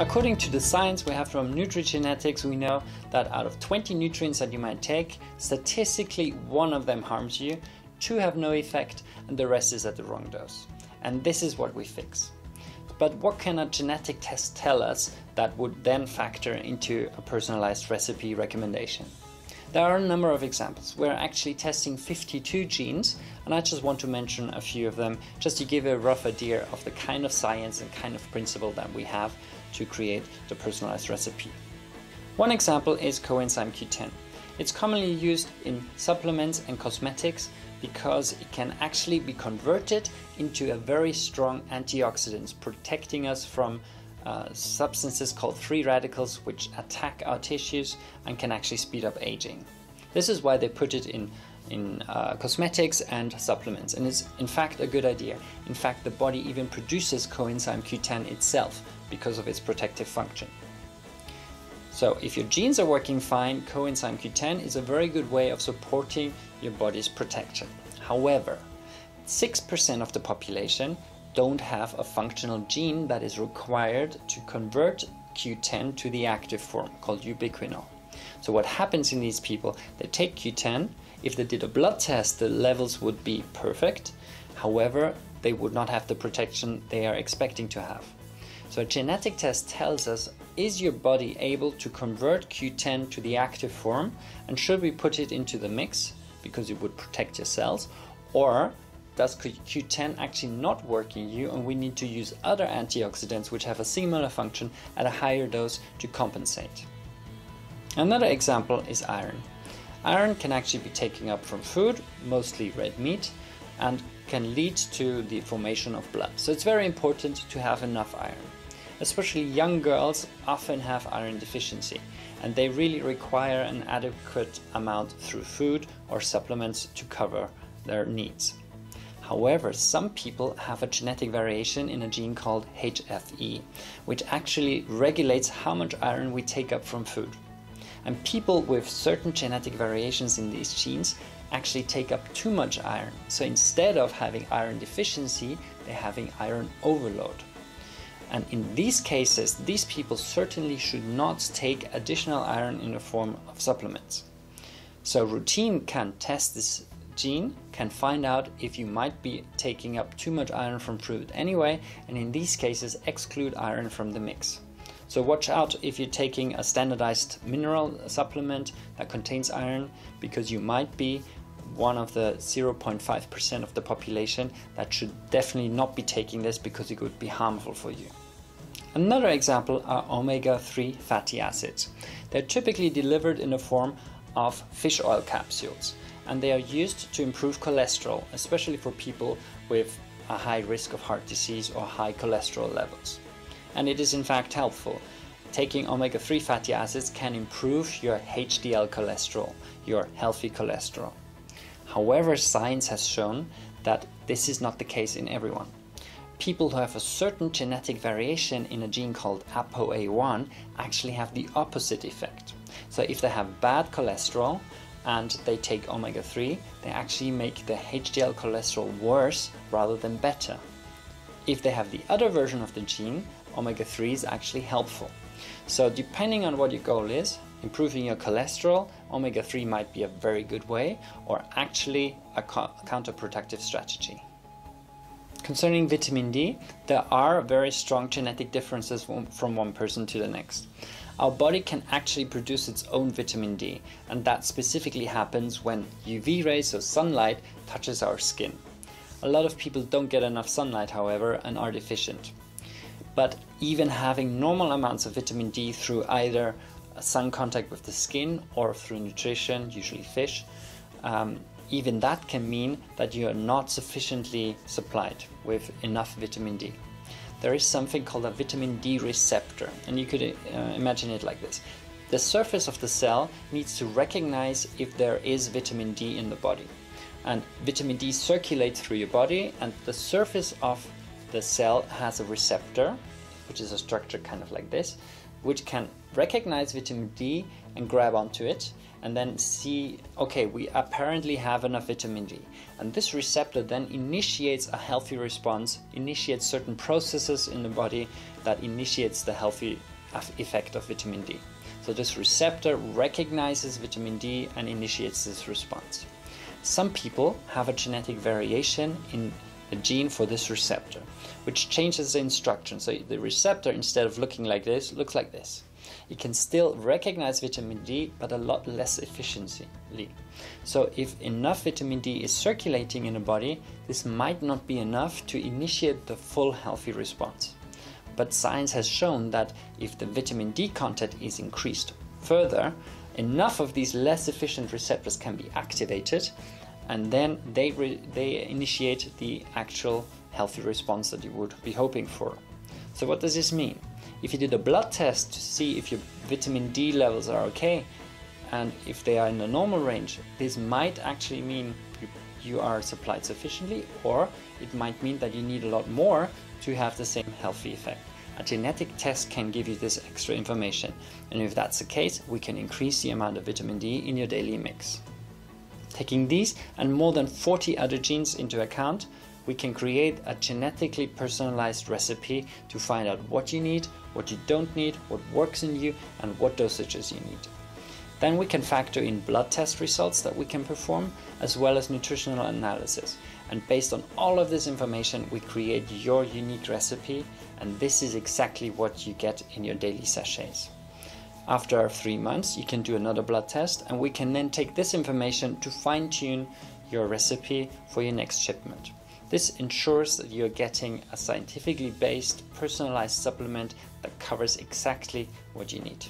According to the science we have from nutrigenetics, we know that out of 20 nutrients that you might take, statistically one of them harms you, two have no effect, and the rest is at the wrong dose. And this is what we fix. But what can a genetic test tell us that would then factor into a personalized recipe recommendation? There are a number of examples. We're actually testing 52 genes, and I just want to mention a few of them just to give a rough idea of the kind of science and kind of principle that we have to create the personalized recipe. One example is coenzyme Q10. It's commonly used in supplements and cosmetics because it can actually be converted into a very strong antioxidant, protecting us from uh, substances called free radicals which attack our tissues and can actually speed up aging. This is why they put it in in uh, cosmetics and supplements and it's in fact a good idea. In fact the body even produces coenzyme Q10 itself because of its protective function. So if your genes are working fine, coenzyme Q10 is a very good way of supporting your body's protection. However, 6% of the population don't have a functional gene that is required to convert Q10 to the active form called ubiquinol. So what happens in these people, they take Q10, if they did a blood test, the levels would be perfect. However, they would not have the protection they are expecting to have. So a genetic test tells us, is your body able to convert Q10 to the active form? And should we put it into the mix because it would protect your cells? Or does Q10 actually not work in you and we need to use other antioxidants which have a similar function at a higher dose to compensate? Another example is iron. Iron can actually be taken up from food, mostly red meat, and can lead to the formation of blood. So it's very important to have enough iron. Especially young girls often have iron deficiency and they really require an adequate amount through food or supplements to cover their needs. However, some people have a genetic variation in a gene called HFE, which actually regulates how much iron we take up from food. And people with certain genetic variations in these genes actually take up too much iron. So instead of having iron deficiency, they're having iron overload. And in these cases, these people certainly should not take additional iron in the form of supplements. So Rootine can test this gene, can find out if you might be taking up too much iron from fruit anyway, and in these cases exclude iron from the mix. So watch out if you're taking a standardized mineral supplement that contains iron because you might be one of the 0.5% of the population that should definitely not be taking this because it could be harmful for you. Another example are omega-3 fatty acids. They're typically delivered in the form of fish oil capsules and they are used to improve cholesterol, especially for people with a high risk of heart disease or high cholesterol levels. And it is in fact helpful. Taking omega-3 fatty acids can improve your HDL cholesterol, your healthy cholesterol. However, science has shown that this is not the case in everyone. People who have a certain genetic variation in a gene called ApoA1 actually have the opposite effect. So if they have bad cholesterol and they take omega-3, they actually make the HDL cholesterol worse rather than better. If they have the other version of the gene, omega-3 is actually helpful. So depending on what your goal is, improving your cholesterol, omega-3 might be a very good way or actually a counterproductive strategy. Concerning vitamin D, there are very strong genetic differences from one person to the next. Our body can actually produce its own vitamin D, and that specifically happens when UV rays or sunlight touches our skin. A lot of people don't get enough sunlight, however, and are deficient. But even having normal amounts of vitamin D through either sun contact with the skin or through nutrition, usually fish, um, even that can mean that you are not sufficiently supplied with enough vitamin D. There is something called a vitamin D receptor, and you could uh, imagine it like this. The surface of the cell needs to recognize if there is vitamin D in the body. And vitamin D circulates through your body, and the surface of the cell has a receptor, which is a structure kind of like this, which can recognize vitamin D and grab onto it and then see, okay, we apparently have enough vitamin D. And this receptor then initiates a healthy response, initiates certain processes in the body that initiates the healthy effect of vitamin D. So this receptor recognizes vitamin D and initiates this response. Some people have a genetic variation in the gene for this receptor, which changes the instruction. So the receptor, instead of looking like this, looks like this it can still recognize vitamin D, but a lot less efficiently. So, if enough vitamin D is circulating in the body, this might not be enough to initiate the full healthy response. But science has shown that if the vitamin D content is increased further, enough of these less efficient receptors can be activated, and then they, they initiate the actual healthy response that you would be hoping for. So, what does this mean? If you did a blood test to see if your vitamin D levels are okay, and if they are in the normal range, this might actually mean you, you are supplied sufficiently, or it might mean that you need a lot more to have the same healthy effect. A genetic test can give you this extra information, and if that's the case, we can increase the amount of vitamin D in your daily mix. Taking these and more than 40 other genes into account, we can create a genetically personalized recipe to find out what you need, what you don't need, what works in you, and what dosages you need. Then we can factor in blood test results that we can perform, as well as nutritional analysis. And based on all of this information, we create your unique recipe, and this is exactly what you get in your daily sachets. After three months, you can do another blood test, and we can then take this information to fine tune your recipe for your next shipment. This ensures that you're getting a scientifically based, personalized supplement that covers exactly what you need.